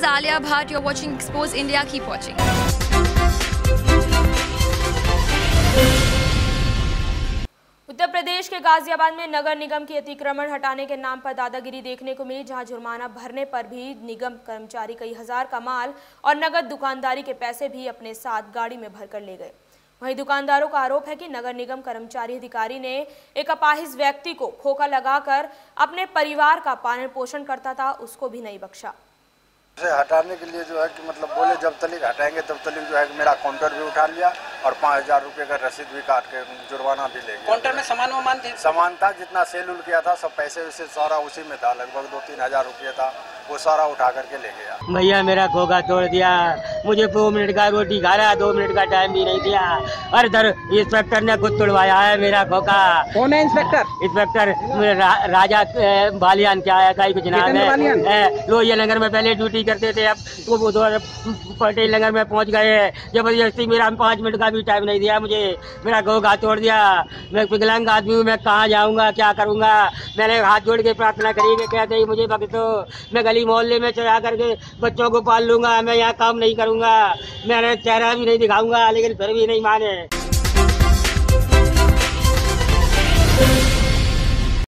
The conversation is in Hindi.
is Alia Bhatt. You're watching Expose India. Keep watching. Uttar Pradesh के गाजियाबाद में नगर निगम की अतिक्रमण हटाने के नाम पर दादागिरी देखने को मिली, जहाँ जुर्माना भरने पर भी निगम कर्मचारी कई हज़ार का माल और नगद दुकानदारी के पैसे भी अपने साथ गाड़ी में भरकर ले गए वहीं दुकानदारों का आरोप है कि नगर निगम कर्मचारी अधिकारी ने एक अपाहिज व्यक्ति को खोखा लगाकर अपने परिवार का पालन पोषण करता था, उसको भी नहीं बख्शा उसे हटाने के लिए जो है कि मतलब बोले जब तक हटाएँगे तब तक जो है कि मेरा काउंटर भी उठा लिया और पाँच हज़ार रुपये का रसीद भी काट के जुर्माना भी ले काउंटर में सामान वामान थे? सामान था जितना सेल उल किया था सब पैसे वैसे सारा उसी में था लगभग दो तीन हज़ार रुपये था वो सारा उठा करके ले गया। भैया मेरा घोगा तोड़ दिया मुझे दो मिनट का रोटी खा रहा दो मिनट का टाइम भी नहीं दिया। और इधर इंस्पेक्टर ने खुद तोड़वाया है मेरा खोखा। कौन है इंस्पेक्टर इंस्पेक्टर रा, राजा बालियान क्या है कहीं कुछ नाम? है। लोहिया नगर में पहले ड्यूटी करते थे अब तो वो उधर पटेल नगर में पहुँच गए ज़बरदस्ती मेरा पाँच मिनट का भी टाइम नहीं दिया मुझे। मेरा खोखा तोड़ दिया। मैं विकलांग आदमी हूँ मैं कहाँ जाऊँगा क्या करूँगा? मैंने हाथ जोड़ के प्रार्थना करी कि कहते ही मुझे दो मैं गली मोहल्ले में चढ़ा करके बच्चों को पाल लूँगा। मैं यहाँ काम नहीं करूँगा। मैंने चेहरा भी नहीं दिखाऊँगा लेकिन फिर भी नहीं माने।